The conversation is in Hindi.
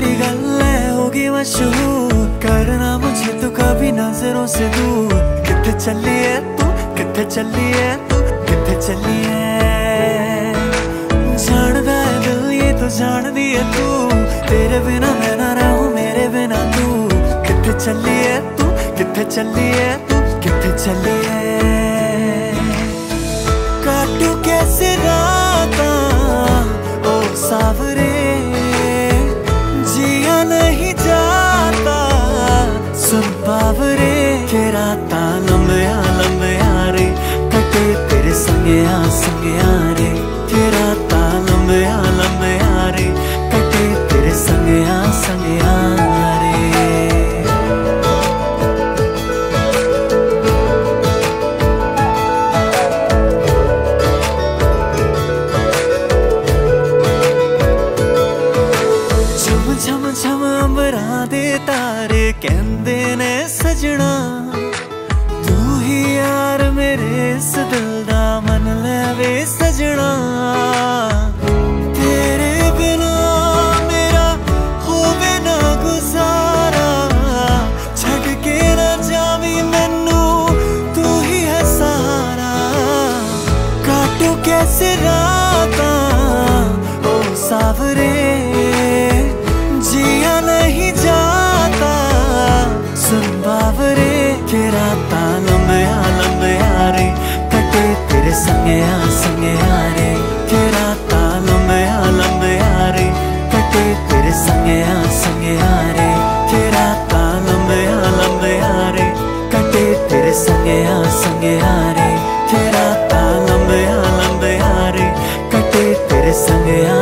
तेरी गल होगी मशहूर। करना मुझे तू कभी नज़रों से दूर। कितने चली है तू? कितने चली है तू? कितने चली है? जान है दिल, ये तो जान दी है तू। तेरे बिना मैं ना रहूँ, मेरे बिना तू। कितने चली है तू? कितने चली है तू? कितने चली है? काटू कैसे राता? ओ सावरे सुन बावरे के राता लंबिया ਛਮ ਛਮ ਦੇ ਤਾਰੇ ਕਹਿੰਦੇ ਨੇ ਸਜਣਾ। ਤੂੰ ਹੀ ਯਾਰ ਮੇਰੇ ਇਸ ਦਿਲ ਦਾ ਮਨ ਲੈ ਵੇ ਸਜਣਾ। ਤੇਰੇ ਬਿਨਾ ਮੇਰਾ ਹੋਵੇ ਨਾ ਗੁਜ਼ਾਰਾ। ਛੱਡ ਕੇ ਨਾ ਜਾਵੀਂ ਮੈਨੂੰ, ਤੂੰ ਹੀ ਹੈ ਸਹਾਰਾ ਕੈਸੇ ਰਾਹ? संगया संगया रे तेरा ताल लंबया लंबया रे। कटे तेरे संगया संगया रे तेरा ताल लंबया लंबया रे। कटे तेरे संगया संगया रे तेरा ताल लंबया लंबया रे। कटे तेरे संगया